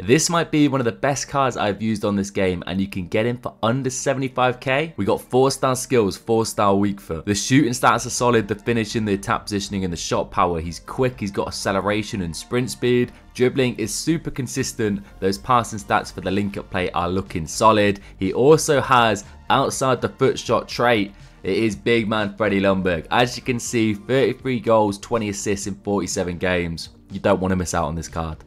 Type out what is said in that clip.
This might be one of the best cards I've used on this game and you can get him for under 75k. We got 4 star skills, 4 star weak foot. The shooting stats are solid, the finishing, the attack positioning and the shot power. He's quick, he's got acceleration and sprint speed. Dribbling is super consistent. Those passing stats for the link up play are looking solid. He also has outside the foot shot trait it is big man Freddie Ljungberg. As you can see, 33 goals, 20 assists in 47 games. You don't want to miss out on this card.